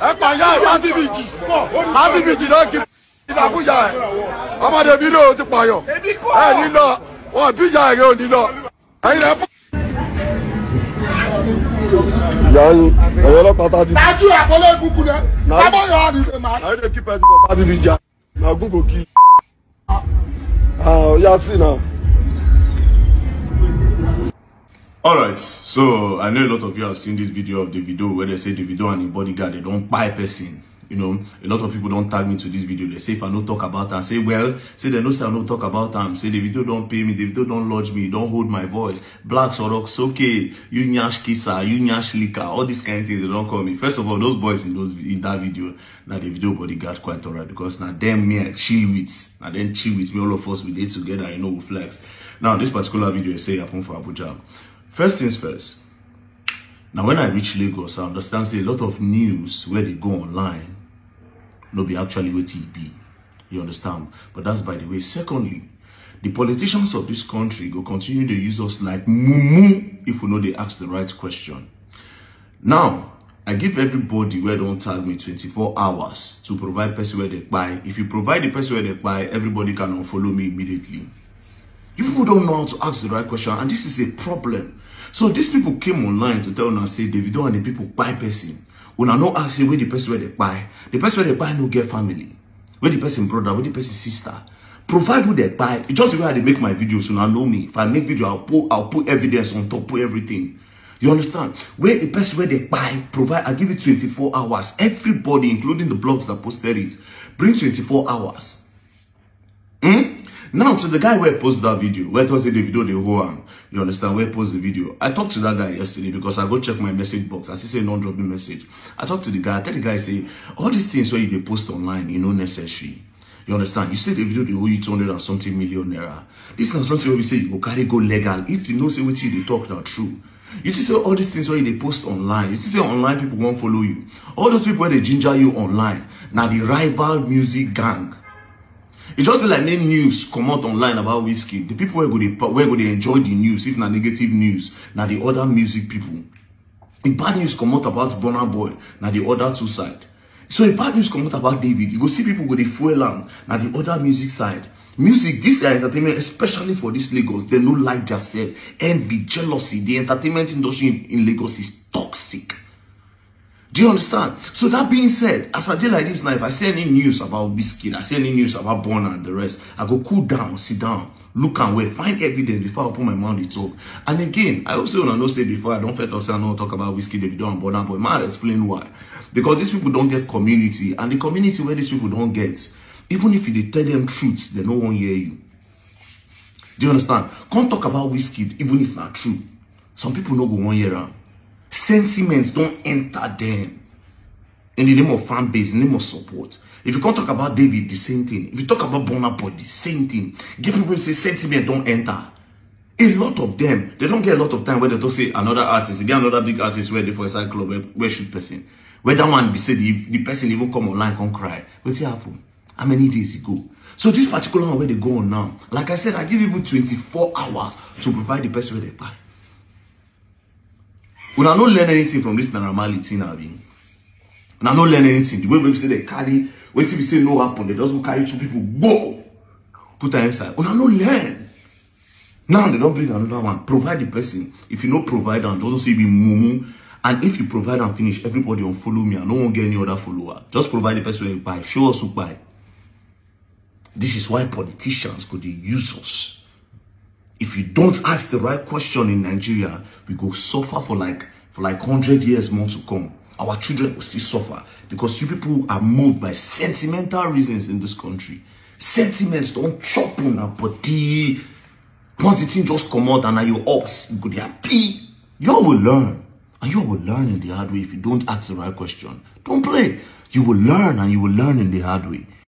ẹ pa ya adibiji adibiji náà kí ìdàkújà ẹ ọmọdé mi ló ti pààyàn ẹ nílọ wọn bíjà ẹ ò nílọ ẹyin ẹ. yanni ẹyọ ọlọ́pàá tá a di. dájú àpọlọ egungun dẹ sábà yọ ọ nílé màá. àyẹ̀dẹ̀ kí pẹ́ẹ́dì bọ̀ tá a di níjà náà gúngò kí. ọ̀ya náà. Alright, so I know a lot of you have seen this video of the video where they say the video and the bodyguard they don't buy person. You know, a lot of people don't tag me to this video. They say if I don't talk about them, say well, say they know say I don't talk about them. Say the video don't pay me, the video don't lodge me, don't hold my voice. Black Sorox, okay, you nyash kissa, you nyash lika, all these kind of things they don't call me. First of all, those boys in those in that video, now the video bodyguard quite alright because now them me I chill with, now then chill with me, all of us we did together, you know, flex. Now this particular video say happen for Abuja. First things first. Now, when I reach Lagos, I understand say a lot of news where they go online, no be actually what it be. You understand? But that's by the way. Secondly, the politicians of this country go continue to use us like mumu if we know they ask the right question. Now, I give everybody where don't tag me 24 hours to provide person where they buy. If you provide the person where they buy, everybody can unfollow me immediately. You people don't know how to ask the right question, and this is a problem. So these people came online to tell us Davido and the people buy person. I know ask say where the person where they buy, the person where they buy no get family, where the person brother, where the person sister. Provide who they buy. It's just the way I make my videos, so now know me. If I make video, I'll put I'll put evidence on top, put everything. You understand? Where the person where they buy, provide, I give it 24 hours. Everybody, including the blogs that posted it, bring 24 hours. Hmm? Now, to the guy where post that video, where it was the video they hold am, you understand, where post the video. I talked to that guy yesterday because I go check my message box. I see say non drop me message. I talked to the guy, I tell the guy, say, all these things where you dey post online, you know, necessary. You understand? You say the video they owe you 200 and something million naira. This is something where we say you go carry go legal. If you know say what you they talk now true. You see say all these things where they post online. You see say online people won't follow you. All those people where they ginger you online. Now the rival music gang. Just be like make news comot online about Wizkid. The people wey go dey enjoy the news if na negative news na the other music people. If bad news comot about burna boy na the other two side. So if bad news comot about david you go see people go dey fuel am na the other music side. Music na entertainment especially for this lagos dem no like their self. Envy jealousy the entertainment industry in, lagos is Do you understand? So that being said, as I did like this now, if I see any news about Biscuit, I see any news about Burna and the rest, I go cool down, sit down, look and wait, find evidence before I open my mouth to talk. And again, I also want to know say before I don't fit say I don't talk about Wizkid, Davido and Burna, but I explain why. Because these people don't get community, and the community where these people don't get, even if you tell them truth, they no one hear you. Do you understand? Can't talk about Wizkid, even if not true. Some people no go one year am. Sentiments don't enter them in the name of fan base, name of support. If you can't talk about David, the same thing. If you talk about Bonaparte, the same thing. Get people say sentiment don't enter. A lot of them, they don't get a lot of time where they don't say another artist. Again, another big artist where they for a side club where, where person. Where that one be said if the person even come online, come cry. What's happen? How many days ago? So this particular one where they go on now, like I said, I give people 24 hours to provide the best way they buy. Una no learn anything from this normality now be una no learn anything the way be say they carry wetin be say no happen they just go carry two people go. Put am inside una no learn. Now they don't bring another one. Provide the person. If you no provide am just say be mumu and if you provide am finish everybody unfollow me i no wan get any other follower. Just provide the person you buy show us who buy. This is why politicians could use us if you don't ask the right question in Nigeria, we go suffer for like for like hundred years more to come. Our children will still suffer because you people are moved by sentimental reasons in this country. Sentiments don't chop on our body. Once the thing just come out and now you ups, you go dey happy. You all will learn. And you all will learn in the hard way if you don't ask the right question. Don't play. You will learn and you will learn in the hard way.